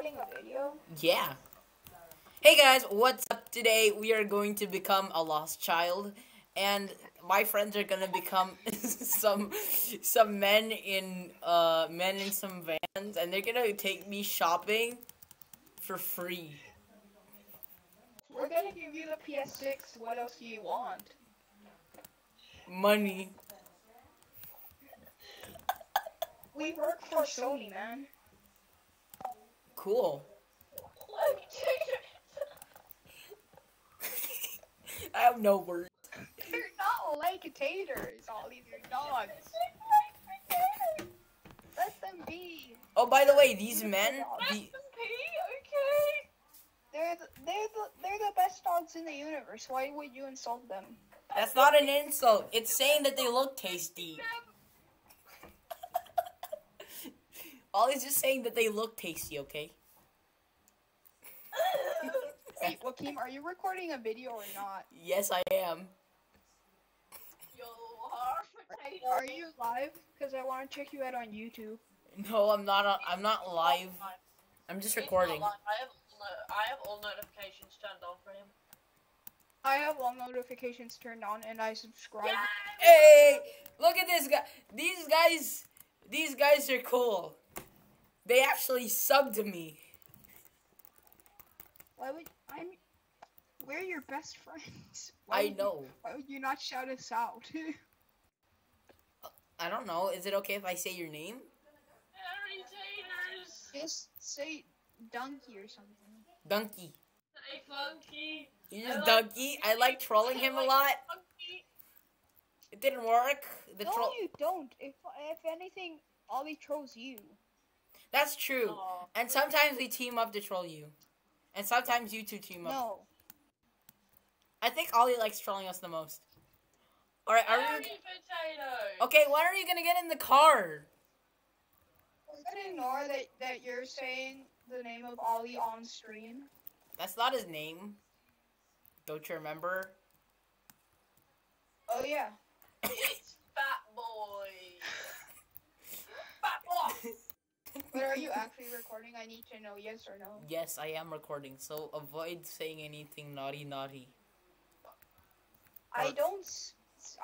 recording a video? Yeah. Hey guys, what's up? Today we are going to become a lost child, and my friends are gonna become some some men in uh men in some vans, and they're gonna take me shopping for free. We're gonna give you the PS6. What else do you want? Money. We work for Sony, man. Cool. Let me take it. I have no words. They're not like taters. All these are dogs. Let them be. Oh, by the way, these men, the, okay. They're the, they're the they're the best dogs in the universe. Why would you insult them? that's not an insult. It's saying that they look tasty. Ollie's just saying that they look tasty, okay? Hey, Joaquim, are you recording a video or not? Yes, I am. Yo, hard potato. Are you live? Because I want to check you out on YouTube. No, I'm not. On, I'm not live. I'm just recording. I have I have all notifications turned on for him. I have all notifications turned on and I subscribe. Hey, look at this guy. These guys, these guys are cool. They actually subbed me. Why would I'm? We're your best friends. I Why would you- know. why would you not shout us out? I don't know. Is it okay if I say your name? Harry Taters. Just say donkey or something. Donkey. Hey, Funky. You I just like- Donkey. I like trolling him a lot. Funky. It didn't work. The no, troll. you don't. If if anything, Ollie trolls you. That's true. Aw. And sometimes we team up to troll you. And sometimes you two team up. No. I think Ollie likes trolling us the most. Alright, are we Potato. Okay, when are you gonna get in the car? We're gonna ignore that that you're saying the name of Ollie on stream. That's not his name. Don't you remember? Oh yeah. It's Fat Boy. Fat But are you actually recording? I need to know yes or no. Yes, I am recording, so avoid saying anything naughty naughty. I don't.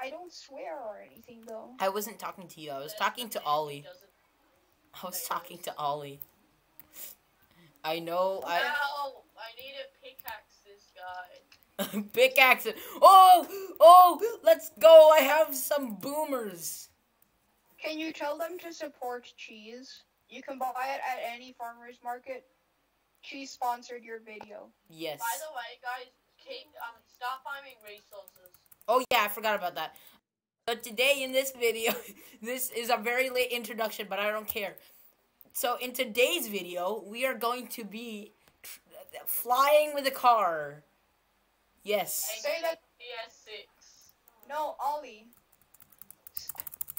I don't swear or anything though. I wasn't talking to you, I was That's talking to Ollie. I was talking to Ollie. I know I Ow, I need to pickaxe this guy. pickaxe it. Oh oh let's go, I have some boomers. Can you tell them to support cheese? You can buy it at any farmer's market. She sponsored your video. Yes. By the way, guys, keep um start farming resources. Oh yeah, I forgot about that. So today in this video, this is a very late introduction, but I don't care. So in today's video, we are going to be tr- flying with a car. Yes. Say that. PS6. No, Ollie.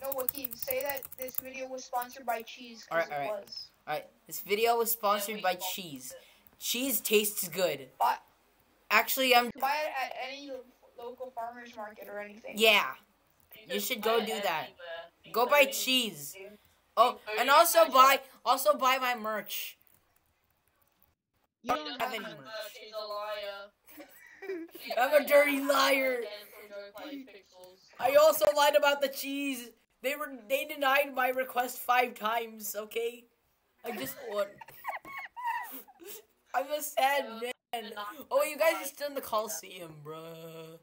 No, Joaquin. Say that this video was sponsored by cheese. 'cause Alright, it alright. was. All right. This video was sponsored we by cheese. it. Cheese tastes good. Buy, Actually, I'm. you buy it at any local farmer's market or anything. Yeah. You, You should go do that. anywhere, Go buy cheese. Oh, and also buy also buy my merch. You don't doesn't have any have merch. Uh, merch, He's a liar. I'm a dirty liar. Again from Joe Play Pixels. I also lied about the cheese. They were they denied my request five times. Okay, I just want. I'm a sad man. Oh, you guys are still in the Coliseum, bruh.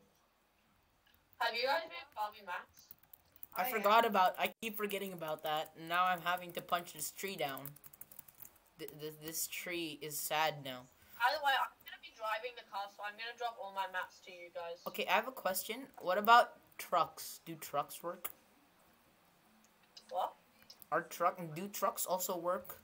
Have you guys been farming mats? I oh, I forgot about. I keep forgetting about that. Now I'm having to punch this tree down. Th- th- this tree is sad now. By the way, I'm gonna be driving the car, so I'm gonna drop all my maps to you guys. Okay, I have a question. What about trucks? Do trucks work? What? Are truck do trucks also work?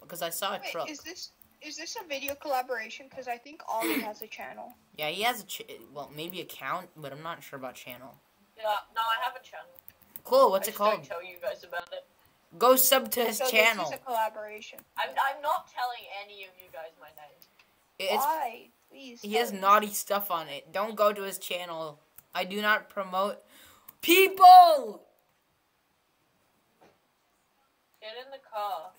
Because I saw a Wait, truck. is this is this a video collaboration? Because I think Ollie has a channel. Yeah, he has a ch- well, maybe a account, but I'm not sure about channel. Yeah, no, I have a channel. Cool. What's I it just called? Don't tell you guys about it. Go sub to his so channel. this is a collaboration. I'm, I'm not telling any of you guys my name. It's Why? Please. he has me. naughty stuff on it. Don't go to his channel. I do not promote people. Get in the car.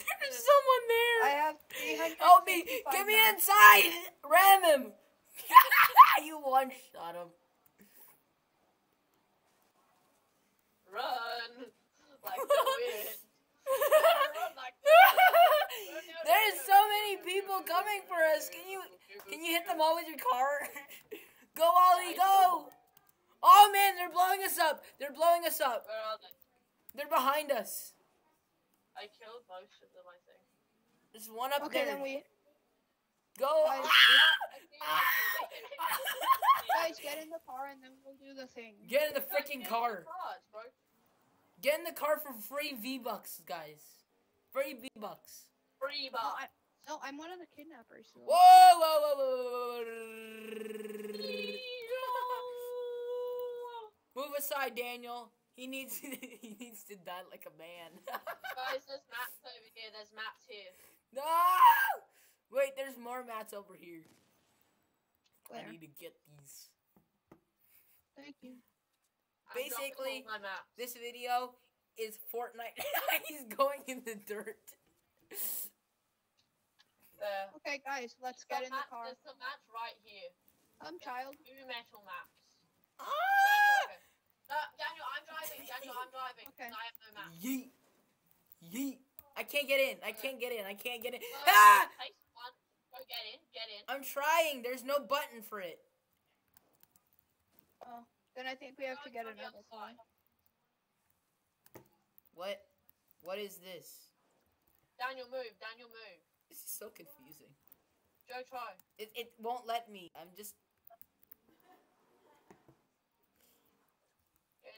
There's someone there. I there. Help oh, me. get me inside! Ram him! you one shot him. Run like the wind. Like the wind. There's so many people coming for us. Can you can you hit them all with your car? go Ollie, go! Oh man, they're blowing us up. They're blowing us up. Where are they? They're behind us. I killed most of them, I think. There's one up Okay, there. then we Go. Guys, Ah! guys get in the car and then we'll do the thing. Get in the freaking car. Cars, bro. Get in the car for free V bucks, guys. Free V bucks. Free No, bar. No, I'm one of the kidnappers. so- Whoa, whoa, whoa, whoa, whoa, whoa. Move aside, Daniel. He needs he needs to die like a man. Guys, there's maps over here. There's maps here. no! Wait, there's more mats over here. I need to get these. Thank you. Basically, all my maps. This video is Fortnite. He's going in the dirt. There. Okay, guys, let's Some get in the car. There's some mats right here. Come, child. Two metal maps. Ah! Daniel, Daniel, I'm driving. Daniel, I'm driving. Okay. I have no map. Yeet. Yeet. I can't get in. I can't get in. I can't get in. Go, Ah! Go get in. Get in. I'm trying. There's no button for it. Oh, then I think we have to get another other car. side. What? What is this? Daniel, move. Daniel, move. This is so confusing. Joe, try. It, it won't let me. I'm just.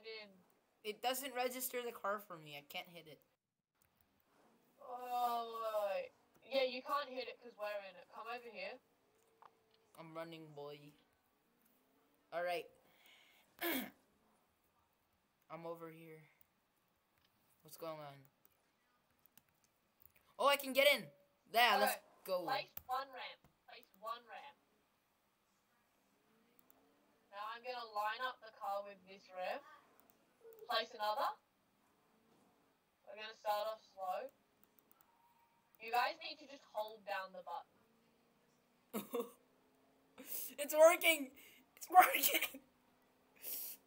Get in. It doesn't register the car for me. I can't hit it. Oh. Yeah, you can't hit it because we're in it. Come over here. I'm running, boy. Alright. I'm over here. What's going on? Oh, I can get in. Yeah, let's Alright, go. Place one ramp. Place one ramp. Now I'm gonna line up the car with this ramp. Place another. We're gonna start off slow. You guys need to just hold down the button. it's working. It's working.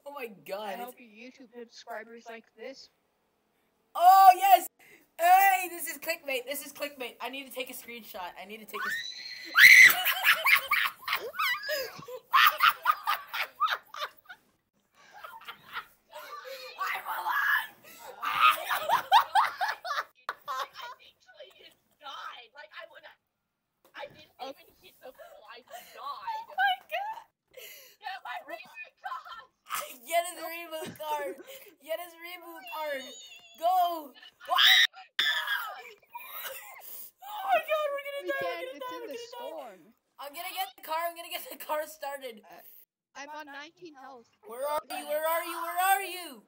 Oh my god. I god. hope your YouTube subscribers like this. Oh yes. Hey, this is clickbait. This is clickbait. I need to take a screenshot. I need to take a. I'm alive. I actually just died. Like I would I didn't even hit the ball. I died. Oh my god. Get my reboot card. Get his reboot card. Get his reboot card. Go. Oh my god, we're gonna We die. can't. We're It's gonna die. in We're the gonna die. storm. I'm gonna get the car. I'm gonna get the car started. Uh, I'm on 19 health. Where are you? Where are you? Where are you?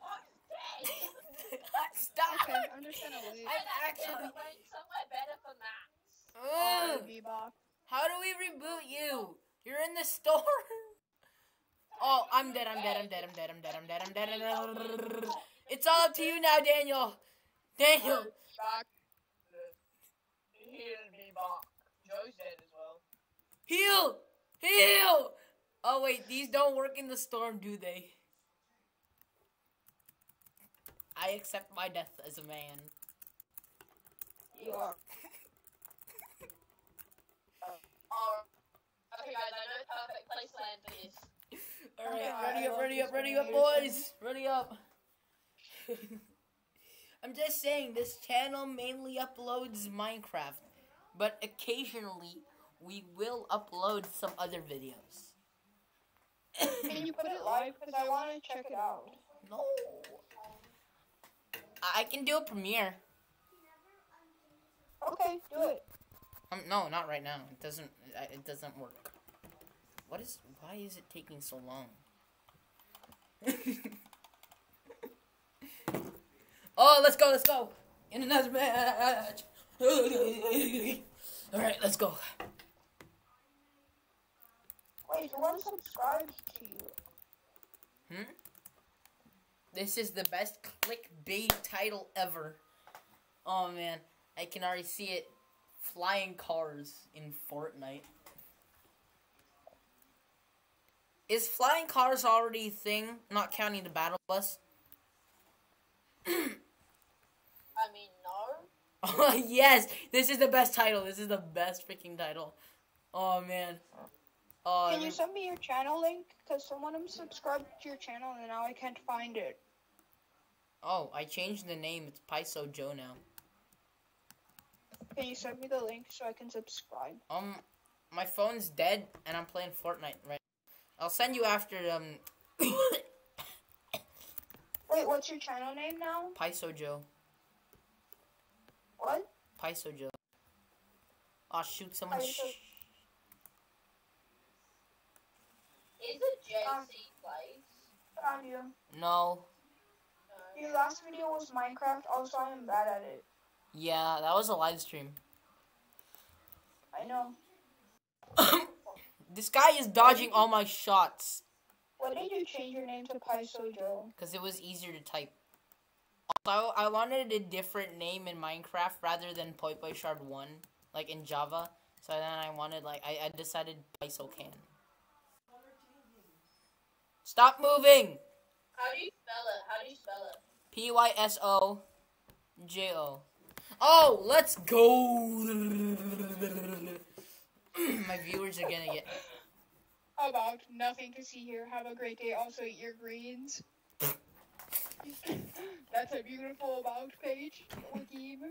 I'm dead. Stop. Okay, I'm just gonna wait. I'm actually. went somewhere better for maps. Oh, Ugh. How do we reboot you? You're in the store. Oh, I'm dead. I'm dead. I'm dead. I'm dead. I'm dead. I'm dead. I'm dead. I'm dead. It's all up to you now, Daniel. Daniel. Back. He'll be back. Joe's dead as well. Heal! Heal! Oh wait, these don't work in the storm, do they? I accept my death as a man. You are. Oh. Okay, guys, I know perfect place to land for this. Alright, Yeah, ready up, ready up, ready up, boys! Ready up. I'm just saying, this channel mainly uploads Minecraft, but occasionally we will upload some other videos. Can you put it live? Because I want to check it out. No. I I can do a premiere. Okay, do it. Um, no, not right now. It doesn't. It doesn't work. What is? Why is it taking so long? oh, let's go. Let's go. In another match. All right, let's go. Wait, who unsubscribed to you? Hmm. This is the best clickbait title ever. Oh man, I can already see it. flying cars in Fortnite. Is flying cars already a thing? Not counting the battle bus. I mean, no. Oh yes, this is the best title. This is the best freaking title. Oh man. Oh, Can you I'm- send me your channel link? Because someone subscribed to your channel and now I can't find it. oh, I changed the name. It's Pyso Joe now. Can you send me the link so I can subscribe? Um, my phone's dead and I'm playing Fortnite right. I'll send you after them. Wait, what's your channel name now? Pyso Joe. What? Pyso Joe. Oh shoot! Someone. Pyso- Sh- Is it JC Um, Plays? Found you. no. No. Your last video was Minecraft. Also, I am bad at it. Yeah, that was a live stream. I know. this guy is dodging all my shots Why did you change your name to Pyso Joe? because it was easier to type. Also, I wanted a different name in Minecraft rather than Poi Poi Shard 1, like in Java. So then I wanted, like, I, I decided Pysokan. Stop moving! How do you spell it? How do you spell it? P Y S O J O. Oh, let's go! My viewers are gonna get. About nothing to see here. Have a great day. Also, eat your greens. That's a beautiful about page.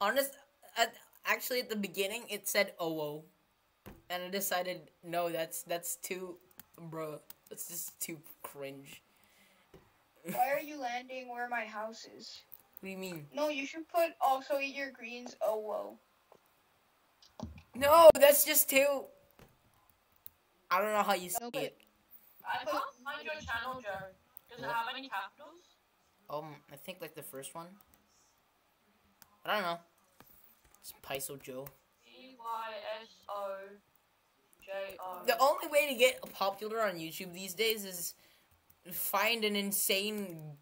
Honest, at, actually, at the beginning, it said OO, and I decided no, that's that's too, bro. that's just too cringe. Why are you landing where my house is? What do you mean? No, you should put also eat your greens. Oh whoa. No, that's just too. I don't know how you say No, but- it. I can't find your channel, Joe. Does it have any capitals? Um, I think like the first one. I don't know. It's Pyso Joe. C Y S O J O. The only way to get popular on YouTube these days is find an insane,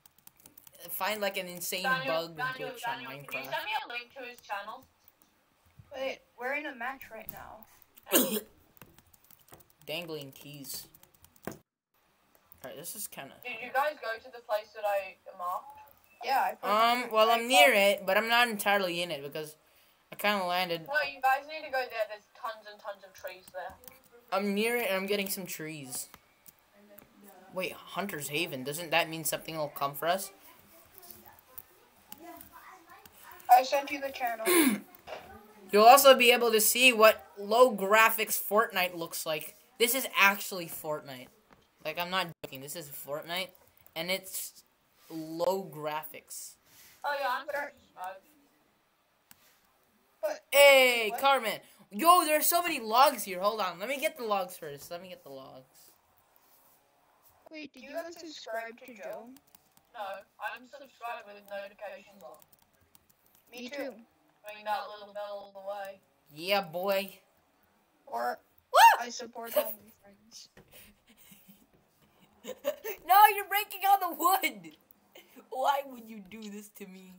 find like an insane bug Daniel, glitch on Daniel, can you Minecraft. send me a link to his channel? Wait, we're in a match right now. Dangling keys. Alright, this is kind of. Did you guys go to the place that I marked? Yeah. I Um, well, I'm near it, but I'm not entirely in it because I kind of landed. No, you guys need to go there. There's tons and tons of trees there. I'm near it and I'm getting some trees. Wait, Hunter's Haven. Doesn't that mean something will come for us? I sent you the channel. You'll also be able to see what low graphics Fortnite looks like. This is actually Fortnite. Like, I'm not joking. This is Fortnite, and it's low graphics. Oh yeah, I'm But are- subscribed. Hey, What? Carmen. Yo, there's so many logs here. Hold on. Let me get the logs first. Let me get the logs. wait, did you guys subscribe to Joe? No, I'm subscribed with notifications on. Me too. Ring that little bell all the way. Yeah, boy. Or I support all my friends. no, you're breaking all the wood. Why would you do this to me?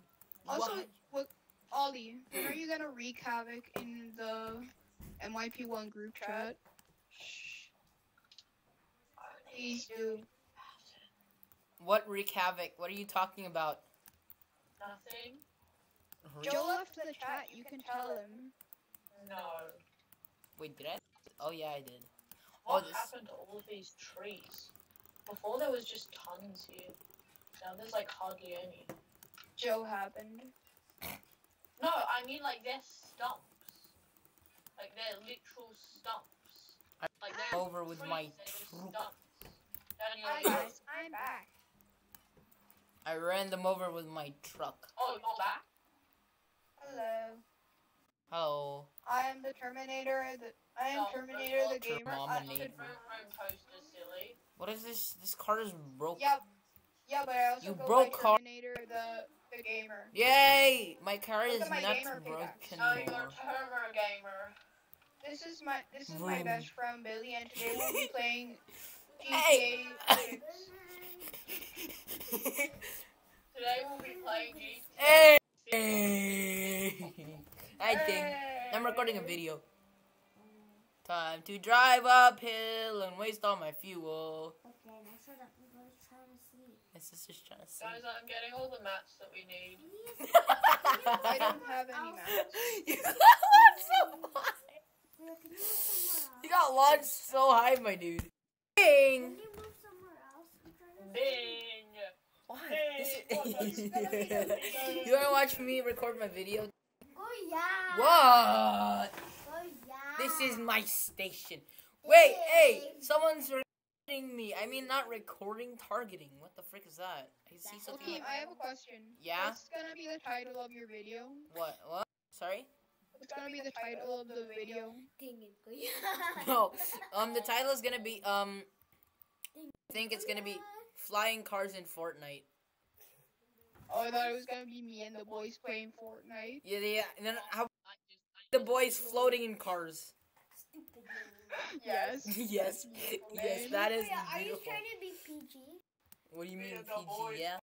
Also, Why? what, Ollie, when are you gonna wreak havoc in the MYP1 group chat? Please do. What wreak havoc? What are you talking about? Nothing. Uh-huh. Joe left the chat. You can tell him. No. Wait, did I? Oh yeah, I did. Oh, What this- happened to all of these trees? Before there was just tons here. Now there's like hardly any. Joe happened. No, I mean like they're stumps. Like they're literal stumps. I- Like they're Over with my they're troop. stumps. Daniel, Hi guys, I'm back. I ran them over with my truck. Oh, you're back? Hello. Oh, I am the Terminator. The I am No, Terminator the that's gamer. Terminator. I- Terminator. Room, room silly. what is this? This car is broke. Yep. yeah, but I also You go broke by car- Terminator the the gamer. Yay! My car Look is my not gamer broken No, you're anymore. a Turbo gamer. This is my this is my best friend Billy, and today we'll be playing Hey. GTA 6. Today we'll be playing GTA. hey! Eh. I think I'm recording a eh. video. Time to drive uphill and waste all my fuel. Okay, next time I'm going to try to sleep. My sister's trying to Guys. I'm getting all the mats that we need. I don't have any maps. you got launched so high. You move somewhere else? You got launched so high, my dude. Ding. Can you wanna watch me record my video? Oh yeah. What? Oh yeah. This is my station. Wait, hey, someone's recording me. I mean, not recording, targeting. What the frick is that? I see something. Okay, Like, I have a question. Yeah? What's gonna be the title of your video? what? What? Sorry? What's gonna be the title of the video? Ding No. Um, the title is gonna be um. I think it's gonna be flying cars in Fortnite. Oh, I thought it was gonna be me and the boys playing Fortnite. Yeah, yeah. And then oh, how I just, I the boys floating in cars? Stupid. Yes. yes, That's beautiful, yes, that is Wait, Are you trying to be PG? What do you mean Yeah, the boys PG? Yeah.